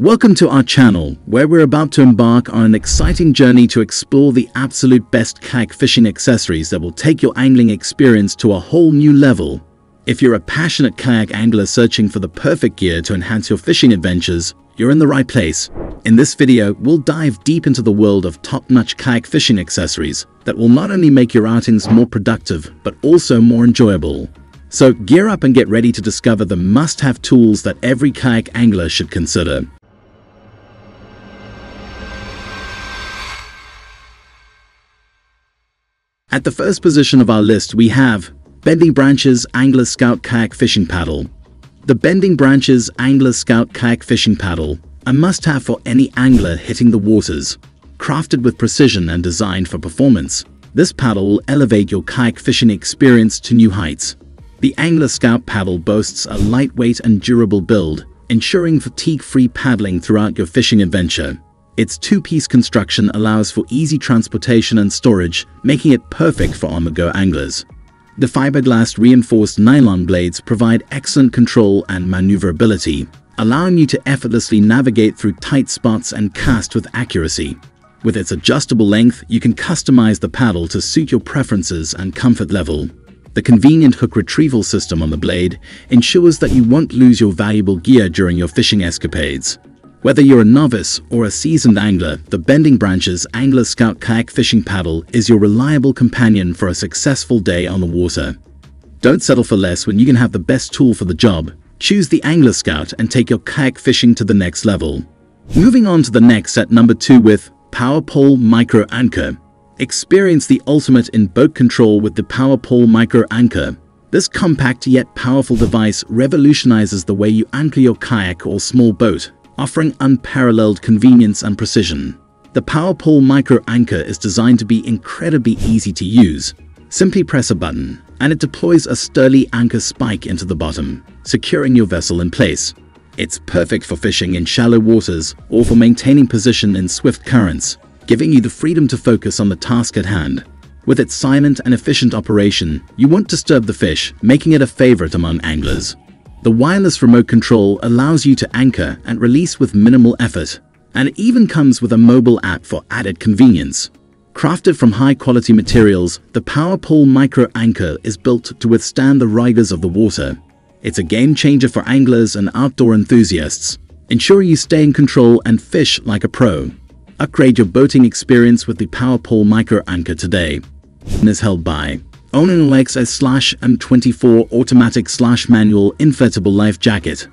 Welcome to our channel, where we're about to embark on an exciting journey to explore the absolute best kayak fishing accessories that will take your angling experience to a whole new level. If you're a passionate kayak angler searching for the perfect gear to enhance your fishing adventures, you're in the right place. In this video, we'll dive deep into the world of top-notch kayak fishing accessories that will not only make your outings more productive, but also more enjoyable. So gear up and get ready to discover the must-have tools that every kayak angler should consider. At the first position of our list, we have Bending Branches Angler Scout Kayak Fishing Paddle. The Bending Branches Angler Scout Kayak Fishing Paddle, a must-have for any angler hitting the waters. Crafted with precision and designed for performance, this paddle will elevate your kayak fishing experience to new heights. The Angler Scout paddle boasts a lightweight and durable build, ensuring fatigue-free paddling throughout your fishing adventure. Its two-piece construction allows for easy transportation and storage, making it perfect for on-the-go anglers. The fiberglass reinforced nylon blades provide excellent control and maneuverability, allowing you to effortlessly navigate through tight spots and cast with accuracy. With its adjustable length, you can customize the paddle to suit your preferences and comfort level. The convenient hook retrieval system on the blade ensures that you won't lose your valuable gear during your fishing escapades. Whether you're a novice or a seasoned angler, the Bending Branches Angler Scout Kayak Fishing Paddle is your reliable companion for a successful day on the water. Don't settle for less when you can have the best tool for the job. Choose the Angler Scout and take your kayak fishing to the next level. Moving on to the next at number 2 with Power Pole Micro Anchor. Experience the ultimate in boat control with the Power Pole Micro Anchor. This compact yet powerful device revolutionizes the way you anchor your kayak or small boat offering unparalleled convenience and precision. The PowerPole Micro Anchor is designed to be incredibly easy to use. Simply press a button, and it deploys a sturdy anchor spike into the bottom, securing your vessel in place. It's perfect for fishing in shallow waters or for maintaining position in swift currents, giving you the freedom to focus on the task at hand. With its silent and efficient operation, you won't disturb the fish, making it a favorite among anglers. The wireless remote control allows you to anchor and release with minimal effort, and it even comes with a mobile app for added convenience. Crafted from high-quality materials, the PowerPole Micro Anchor is built to withstand the rigors of the water. It's a game-changer for anglers and outdoor enthusiasts, ensuring you stay in control and fish like a pro. Upgrade your boating experience with the PowerPole Micro Anchor today. And is held by ONYX a slash M24 automatic slash manual inflatable life jacket.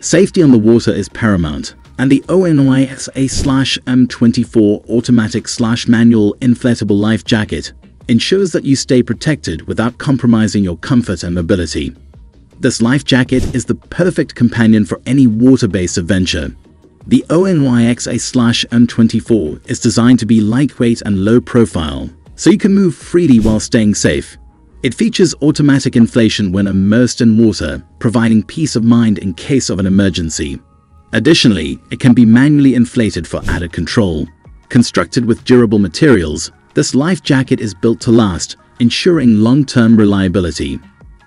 Safety on the water is paramount, and the ONYXA slash M24 automatic slash manual inflatable life jacket ensures that you stay protected without compromising your comfort and mobility. This life jacket is the perfect companion for any water-based adventure. The ONYXA slash M24 is designed to be lightweight and low profile, so you can move freely while staying safe. It features automatic inflation when immersed in water, providing peace of mind in case of an emergency. Additionally, it can be manually inflated for added control. Constructed with durable materials, this life jacket is built to last, ensuring long-term reliability.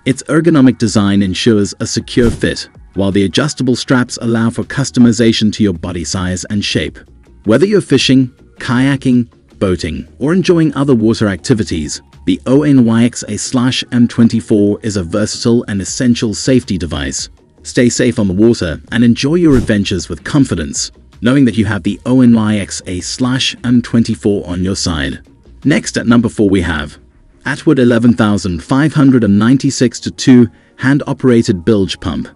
Its ergonomic design ensures a secure fit, while the adjustable straps allow for customization to your body size and shape. Whether you're fishing, kayaking, boating, or enjoying other water activities, the ONYXA-M24 is a versatile and essential safety device. Stay safe on the water and enjoy your adventures with confidence, knowing that you have the ONYXA-M24 on your side. Next at number 4 we have Attwood 11596-2 hand-operated bilge pump.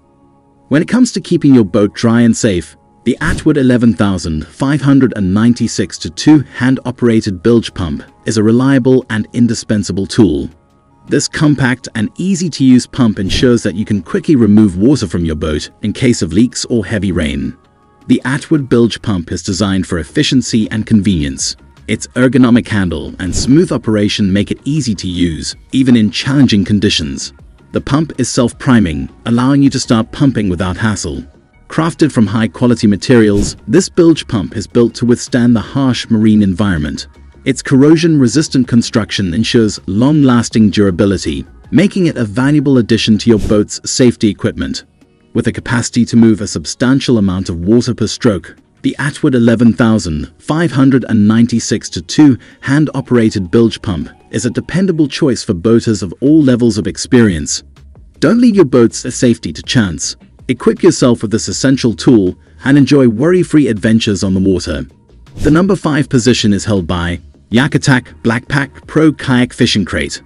When it comes to keeping your boat dry and safe, the Attwood 11596-2 hand-operated bilge pump is a reliable and indispensable tool. This compact and easy-to-use pump ensures that you can quickly remove water from your boat in case of leaks or heavy rain. The Attwood bilge pump is designed for efficiency and convenience. Its ergonomic handle and smooth operation make it easy to use, even in challenging conditions. The pump is self-priming, allowing you to start pumping without hassle. Crafted from high-quality materials, this bilge pump is built to withstand the harsh marine environment. Its corrosion-resistant construction ensures long-lasting durability, making it a valuable addition to your boat's safety equipment. With a capacity to move a substantial amount of water per stroke, the Attwood 11596-2 hand-operated bilge pump is a dependable choice for boaters of all levels of experience. Don't leave your boat's safety to chance. Equip yourself with this essential tool and enjoy worry-free adventures on the water. The number 5 position is held by YakAttack BlackPak Pro Kayak Fishing Crate.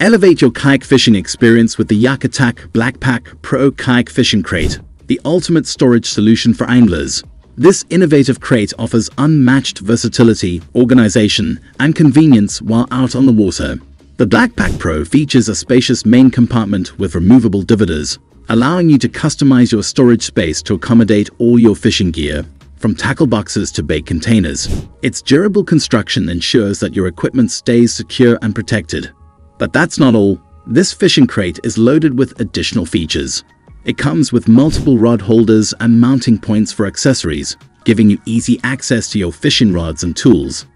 Elevate your kayak fishing experience with the YakAttack BlackPak Pro Kayak Fishing Crate, the ultimate storage solution for anglers. This innovative crate offers unmatched versatility, organization, and convenience while out on the water. The BlackPak Pro features a spacious main compartment with removable dividers, allowing you to customize your storage space to accommodate all your fishing gear, from tackle boxes to bait containers. Its durable construction ensures that your equipment stays secure and protected. But that's not all. This fishing crate is loaded with additional features. It comes with multiple rod holders and mounting points for accessories, giving you easy access to your fishing rods and tools.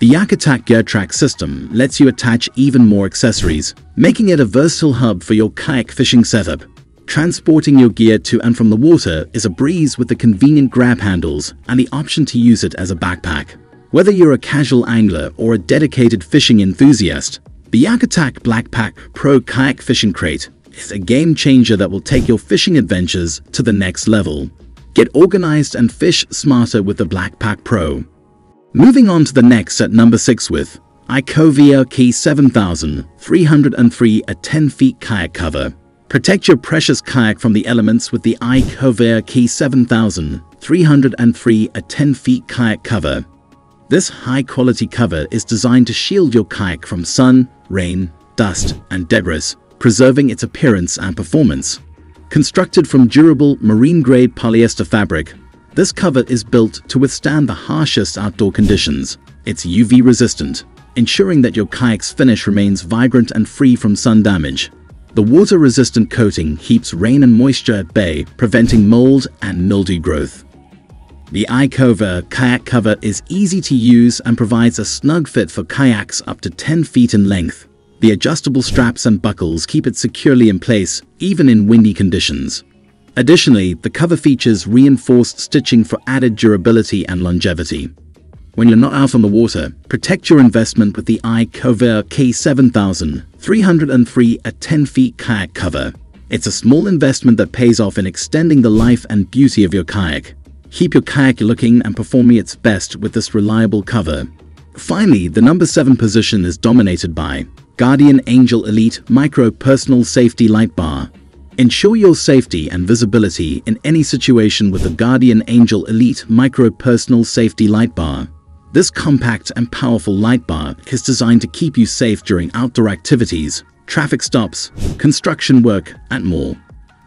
The YakAttack GearTrac system lets you attach even more accessories, making it a versatile hub for your kayak fishing setup. Transporting your gear to and from the water is a breeze with the convenient grab handles and the option to use it as a backpack. Whether you're a casual angler or a dedicated fishing enthusiast, the YakAttack BlackPak Pro Kayak Fishing Crate is a game changer that will take your fishing adventures to the next level. Get organized and fish smarter with the BlackPak Pro. Moving on to the next at number 6 with iCover Key 7303 a 10 feet kayak cover. Protect your precious kayak from the elements with the iCover Key 7303 a 10 feet kayak cover. This high-quality cover is designed to shield your kayak from sun, rain, dust, and debris, preserving its appearance and performance. Constructed from durable, marine-grade polyester fabric, this cover is built to withstand the harshest outdoor conditions. It's UV-resistant, ensuring that your kayak's finish remains vibrant and free from sun damage. The water-resistant coating keeps rain and moisture at bay, preventing mold and mildew growth. The iCover kayak cover is easy to use and provides a snug fit for kayaks up to 10 feet in length. The adjustable straps and buckles keep it securely in place, even in windy conditions. Additionally, the cover features reinforced stitching for added durability and longevity. When you're not out on the water, protect your investment with the iCover K7000 a 10 feet kayak cover. It's a small investment that pays off in extending the life and beauty of your kayak. Keep your kayak looking and performing its best with this reliable cover. Finally, the number 7 position is dominated by Guardian Angel Elite Micro Personal Safety Light Bar. Ensure your safety and visibility in any situation with the Guardian Angel Elite Micro Personal Safety Light Bar. This compact and powerful light bar is designed to keep you safe during outdoor activities, traffic stops, construction work, and more.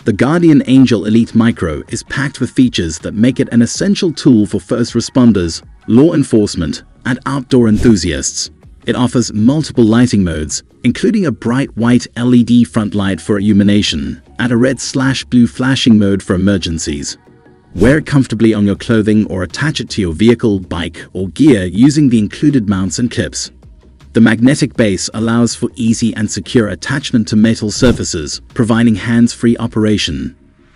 The Guardian Angel Elite Micro is packed with features that make it an essential tool for first responders, law enforcement, and outdoor enthusiasts. It offers multiple lighting modes, including a bright white LED front light for illumination and a red slash blue flashing mode for emergencies. Wear it comfortably on your clothing or attach it to your vehicle, bike, or gear using the included mounts and clips. The magnetic base allows for easy and secure attachment to metal surfaces, providing hands-free operation.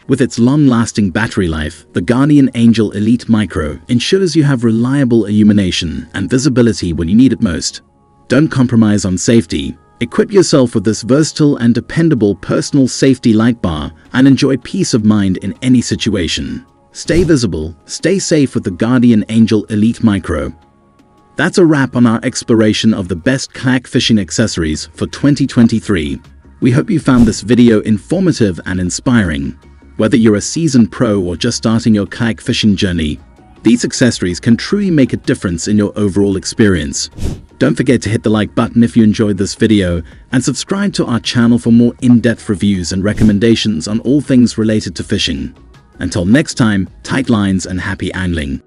With its long-lasting battery life, the Guardian Angel Elite Micro ensures you have reliable illumination and visibility when you need it most. Don't compromise on safety. Equip yourself with this versatile and dependable personal safety light bar and enjoy peace of mind in any situation. Stay visible, stay safe with the Guardian Angel Elite Micro. That's a wrap on our exploration of the best kayak fishing accessories for 2023. We hope you found this video informative and inspiring. Whether you're a seasoned pro or just starting your kayak fishing journey, these accessories can truly make a difference in your overall experience. Don't forget to hit the like button if you enjoyed this video and subscribe to our channel for more in-depth reviews and recommendations on all things related to fishing. Until next time, tight lines and happy angling.